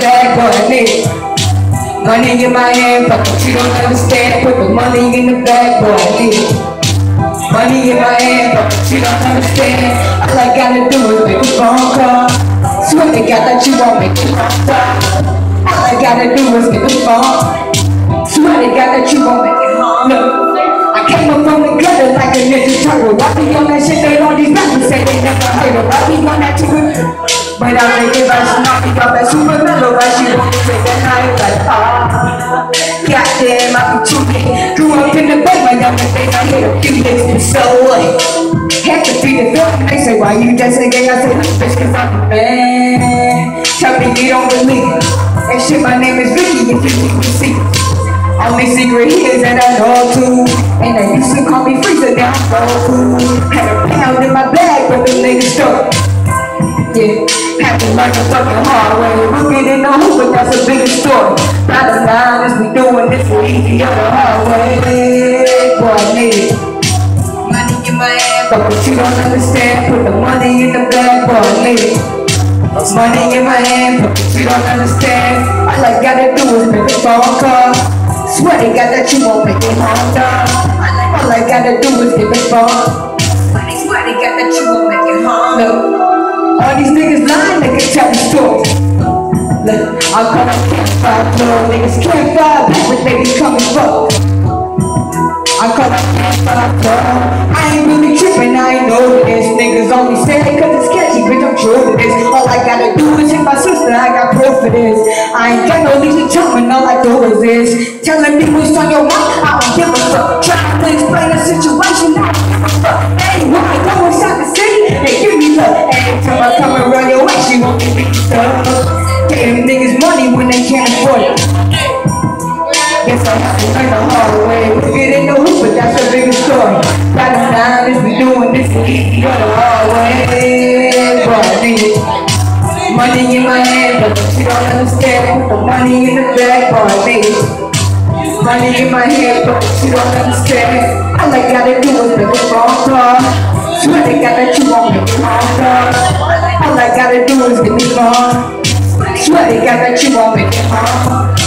bag, boy, I. Money in my hand, but you don't understand. Put the money in the bag, boy, I. Money in my hand, but you don't understand. All I gotta do is make a phone call. Swear to God that you won't make it home. All I gotta do is make a phone. Swear to God that you won't make it. Look. I came up from the gutter like a ninja turtle. I be on that shit that all these rappers say they never heard of. I on that too. But I make it right, she knock me up that super that like ah. Goddamn, I be too big. Grew up in the boat, my younger days, I hit a few days, but so what? Had to feed the film, they say, why you a gay? I say, bitch, cause I'm a man. Tell me you don't believe it. And shit, my name is Vicky, if you me secret. Only secret is that I know too. And they used to call me Freezer, now I'm so Had to learn the fucking hard way. Looking in the hoop, but that's a bigger story. Bottom line is we doing this for easy or the hard way. Boy, I need it. Money in my hand, but what you don't understand, put the money in the bag, boy, I need it. Money in my hand, but what you don't understand. All I gotta do is make a phone call. Swear to that you won't make it home, dog. All I gotta do is give a phone. Swear to God that you won't make it home. These niggas lying, they can tell the story. Look, I call them campfire flow. Niggas can't fire back they be coming fuck. I call them campfire flow. I ain't really tripping, I ain't know this. Niggas only say it cause it's catchy, bitch, I'm true to this. All I gotta do is hit my sister, I got proof for this. I ain't got no Lisa Chapman, all I do is this. Telling me what's on your mind, I don't give a fuck. Trying to explain the situation, stuff. Pay niggas money when they can't afford it. Guess I have to learn the hard way. We get in the hoop, but that's a bigger story. Bottom line is we doing this the easy or the hard way. Need it. Money in my hand, but you don't understand. Put the money in the bag, need it. Money in my hand, but you don't understand. All I gotta do is make a phone call. Swear to God that you won't make home, dog. Gotta do is get me phone. Swear to God that you won't make it home.